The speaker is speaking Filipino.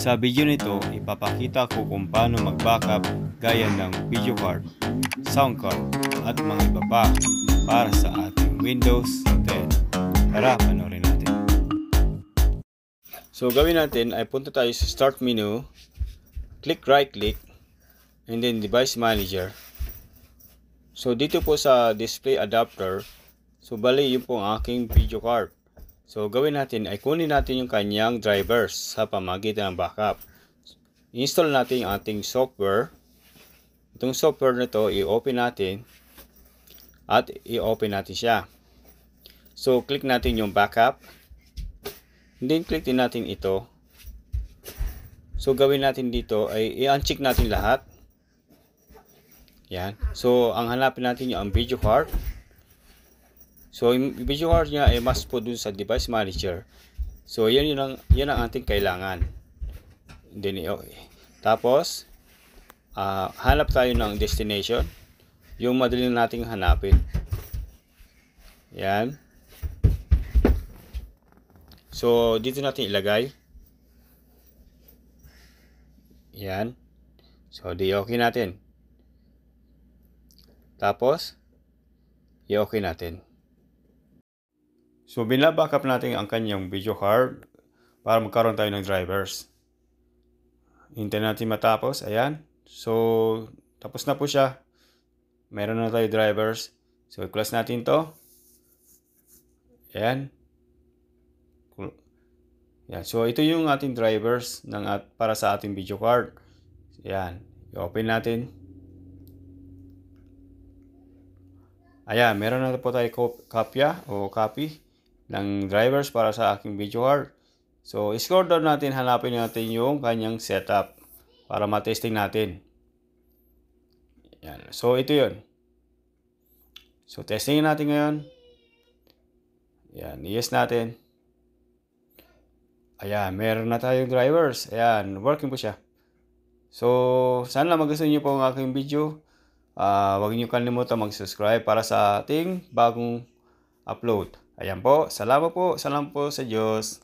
Sa video nito, ipapakita ko kung paano mag-backup gaya ng video card, sound card, at mga iba pa para sa ating Windows 10. Tara, panoorin natin. So, gawin natin ay punta tayo sa Start menu, click right-click, and then Device Manager. So, dito po sa Display Adapter, so bali yun po ang aking video card. So, gawin natin ay kunin natin yung kanyang drivers sa pamagitan ng backup. Install natin yung ating software. Itong software na to, i-open natin at i-open natin siya. So, click natin yung backup. Then, click din natin ito. So, gawin natin dito ay i-uncheck natin lahat. Yan. So, ang hanapin natin yung video card. So, yung card niya ay must po dun sa device manager. So, yan, yun ang, yan ang ating kailangan. Then, okay. Tapos, uh, hanap tayo ng destination. Yung madali nating hanapin. Yan. So, dito natin ilagay. Yan. So, di okay natin. Tapos, i-okay natin. So, binabackup natin ang kanyang video card para magkaroon tayo ng drivers. Hintayin natin matapos. Ayan. So, tapos na po siya. Meron na tayo drivers. So, i-close natin to. Ayan. Ayan. So, ito yung ating drivers ng at, para sa ating video card. Ayan. I-open natin. Ayan. Meron na po tayo kopya o copy ng drivers para sa aking video card. So, scroll down natin, hanapin natin yung kanyang setup para matesting natin. Yan. So, ito yun. So, testingin natin ngayon. Yan, yes natin. Ayan, meron na tayong drivers. Ayan, working po siya. So, sana magustuhan niyo po ang aking video. Uh, huwag niyo kalimutan mag-subscribe para sa ating bagong upload. Ayan po, salamat po, salamat po sa Diyos.